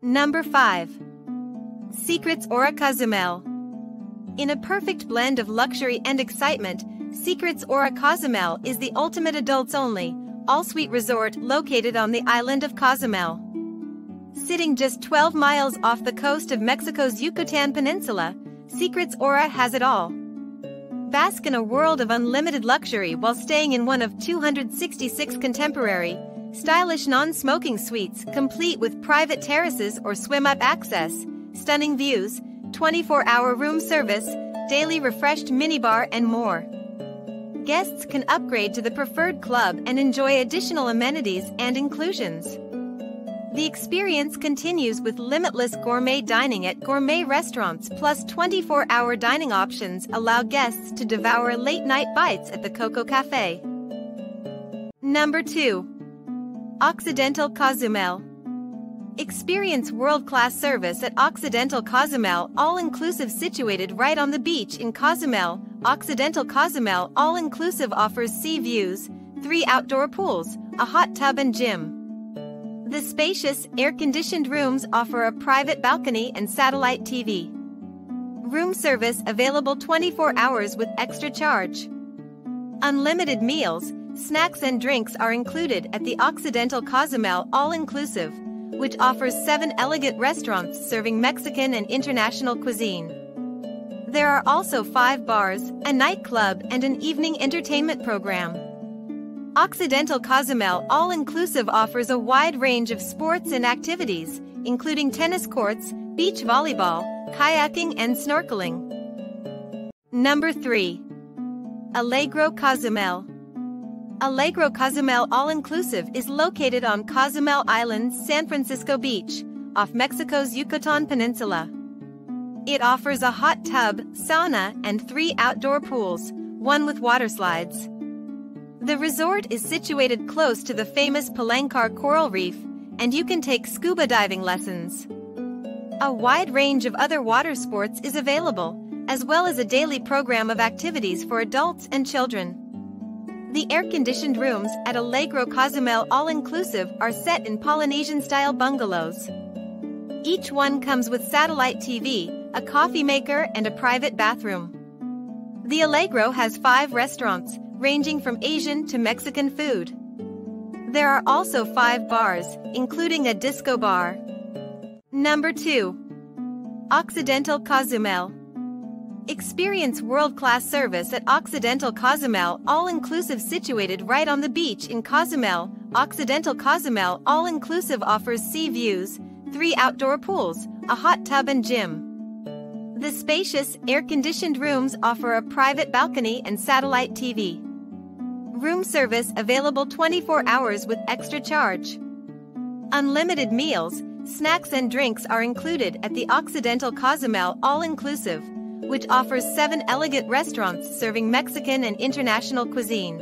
Number 5. Secrets Aura Cozumel. In a perfect blend of luxury and excitement, Secrets Aura Cozumel is the ultimate adults-only, all-suite resort located on the island of Cozumel. Sitting just 12 miles off the coast of Mexico's Yucatan Peninsula, Secrets Aura has it all. Bask in a world of unlimited luxury while staying in one of 266 contemporary, stylish non-smoking suites complete with private terraces or swim-up access, stunning views, 24-hour room service, daily refreshed minibar and more. Guests can upgrade to the preferred club and enjoy additional amenities and inclusions. The experience continues with limitless gourmet dining at gourmet restaurants plus 24-hour dining options allow guests to devour late-night bites at the Coco Cafe. Number 2. Occidental Cozumel. Experience world-class service at Occidental Cozumel, all-inclusive situated right on the beach in Cozumel. Occidental Cozumel all-inclusive offers sea views, three outdoor pools, a hot tub and gym. The spacious, air-conditioned rooms offer a private balcony and satellite TV. Room service available 24 hours with extra charge. Unlimited meals, Snacks and drinks are included at the Occidental Cozumel All-Inclusive, which offers seven elegant restaurants serving Mexican and international cuisine. There are also five bars, a nightclub and an evening entertainment program. Occidental Cozumel All-Inclusive offers a wide range of sports and activities, including tennis courts, beach volleyball, kayaking and snorkeling. Number 3. Allegro Cozumel Allegro Cozumel All-Inclusive is located on Cozumel Island's San Francisco Beach, off Mexico's Yucatan Peninsula. It offers a hot tub, sauna, and three outdoor pools, one with water slides. The resort is situated close to the famous Palancar Coral Reef, and you can take scuba diving lessons. A wide range of other water sports is available, as well as a daily program of activities for adults and children. The air-conditioned rooms at Allegro Cozumel All-Inclusive are set in Polynesian-style bungalows. Each one comes with satellite TV, a coffee maker and a private bathroom. The Allegro has five restaurants, ranging from Asian to Mexican food. There are also five bars, including a disco bar. Number 2. Occidental Cozumel Experience world-class service at Occidental Cozumel, all-inclusive situated right on the beach in Cozumel. Occidental Cozumel all-inclusive offers sea views, three outdoor pools, a hot tub and gym. The spacious, air-conditioned rooms offer a private balcony and satellite TV. Room service available 24 hours with extra charge. Unlimited meals, snacks and drinks are included at the Occidental Cozumel all-inclusive which offers seven elegant restaurants serving Mexican and international cuisine.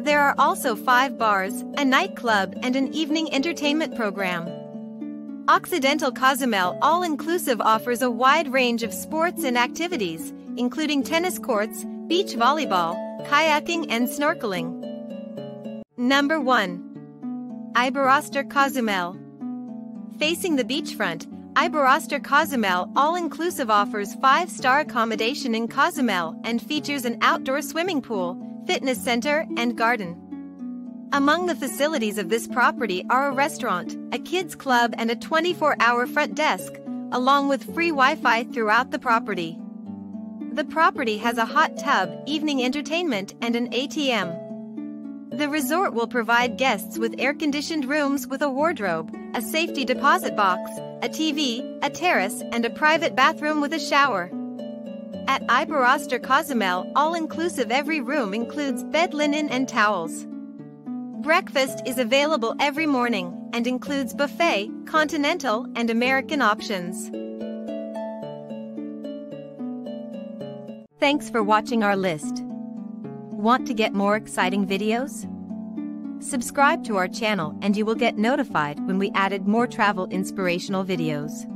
There are also five bars, a nightclub and an evening entertainment program. Occidental Cozumel All-Inclusive offers a wide range of sports and activities, including tennis courts, beach volleyball, kayaking and snorkeling. Number 1. Iberostar Cozumel Facing the beachfront, Iberostar Cozumel all-inclusive offers five-star accommodation in Cozumel and features an outdoor swimming pool, fitness center, and garden. Among the facilities of this property are a restaurant, a kids club and a 24-hour front desk, along with free Wi-Fi throughout the property. The property has a hot tub, evening entertainment, and an ATM. The resort will provide guests with air-conditioned rooms with a wardrobe, a safety deposit box, a TV, a terrace, and a private bathroom with a shower. At Iberostar Cozumel, all-inclusive every room includes bed linen and towels. Breakfast is available every morning and includes buffet, continental, and American options. Thanks for watching our list. Want to get more exciting videos? Subscribe to our channel and you will get notified when we added more travel inspirational videos.